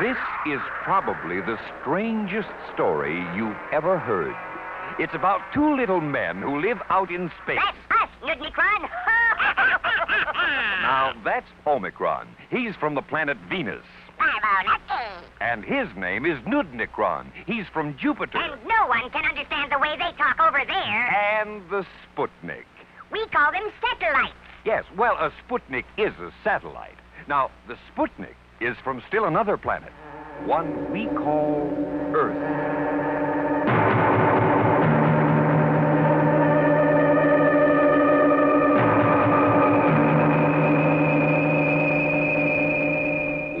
This is probably the strangest story you've ever heard. It's about two little men who live out in space. That's us, Noodnicron. Now, that's Omicron. He's from the planet Venus. And his name is Noodnicron. He's from Jupiter. And no one can understand the way they talk over there. And the Sputnik. We call them satellites. Yes, well, a Sputnik is a satellite. Now, the Sputnik is from still another planet, one we call Earth.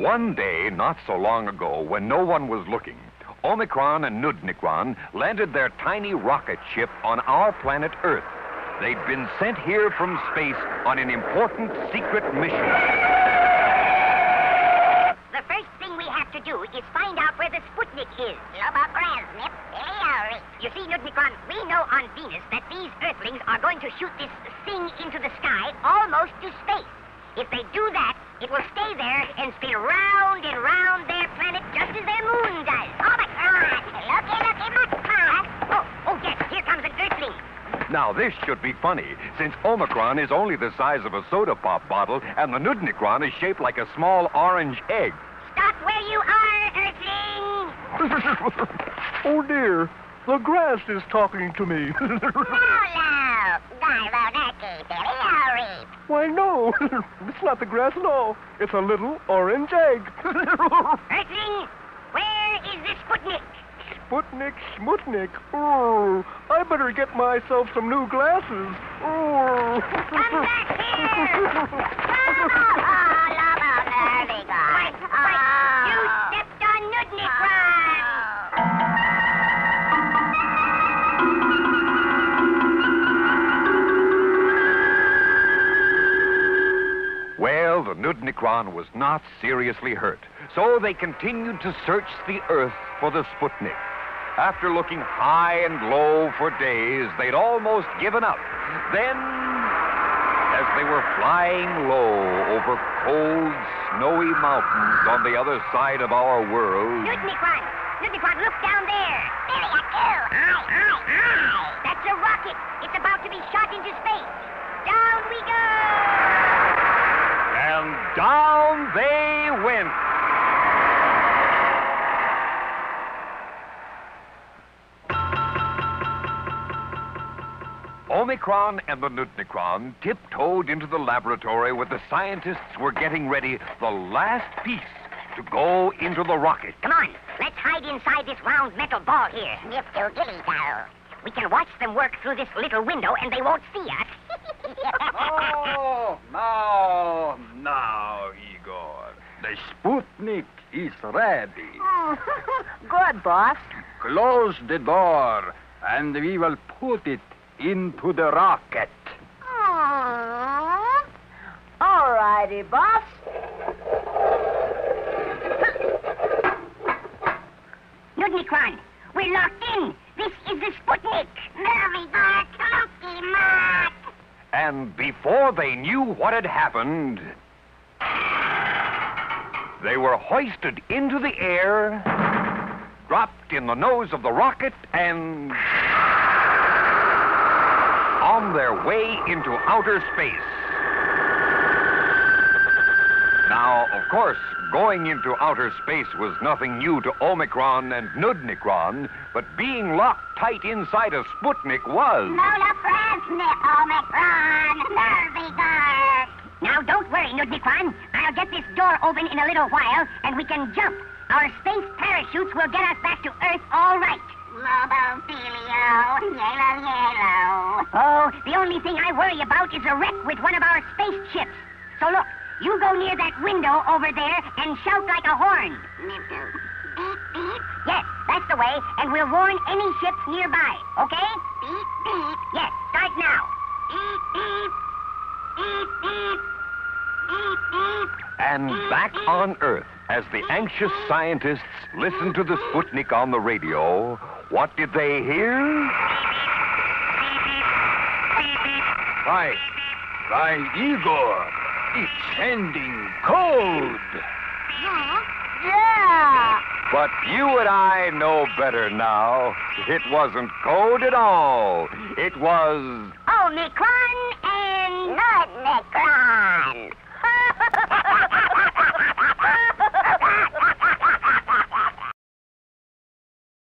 One day, not so long ago, when no one was looking, Omicron and Noodnicron landed their tiny rocket ship on our planet Earth. They'd been sent here from space on an important secret mission. The first thing we have do is find out where the Sputnik is. You see, Noodnicron, we know on Venus that these Earthlings are going to shoot this thing into the sky almost to space. If they do that, it will stay there and spin round and round their planet just as their moon does. Oh, my God! Looky, looky, God! Oh, oh, yes, here comes an Earthling. Now, this should be funny, since Omicron is only the size of a soda pop bottle, and the Noodnicron is shaped like a small orange egg. You are, Earthling! oh dear, the grass is talking to me. Why, no, it's not the grass at all. It's a little orange egg. Earthling, where is the Sputnik? Sputnik, Schmutnik. Oh, I better get myself some new glasses. Oh. Come back here! The was not seriously hurt, so they continued to search the Earth for the Sputnik. After looking high and low for days, they'd almost given up. Then, as they were flying low over cold, snowy mountains on the other side of our world, Noodnicron! Noodnicron, look down there! There you go! Aye, aye! That's a rocket! It's about to be shot into space! Down we go! And down they went. Omicron and the Noodnicron tiptoed into the laboratory where the scientists were getting ready the last piece to go into the rocket. Come on, let's hide inside this round metal ball here. Nip to gilly We can watch them work through this little window and they won't see us. Oh, now, now, Igor. The Sputnik is ready. Good, boss. Close the door, and we will put it into the rocket. All righty, boss. Noodnicron, we're locked in. This is the Sputnik. Very good. Monkey Mark. And before they knew what had happened, they were hoisted into the air, dropped in the nose of the rocket, and on their way into outer space. Now, of course, going into outer space was nothing new to Omicron and Noodnicron, but being locked tight inside a Sputnik was. Lola Prasnik, Omicron. Now, don't worry, Noodnicron. I'll get this door open in a little while, and we can jump. Our space parachutes will get us back to Earth all right. Lobophilio, yellow, yellow. Oh, the only thing I worry about is a wreck with one of our spaceships. So look, you go near that window over there and shout like a horn. Beep, beep. Yes, that's the way, and we'll warn any ships nearby, okay? Beep, beep. Yes, start now. Beep, beep. Beep, beep. Beep, beep. And back on Earth, as the anxious scientists listened to the Sputnik on the radio, what did they hear? Why, why, Igor, it's sending code. Yeah. But you and I know better now. It wasn't code at all. It was Omicron and... Not Necron.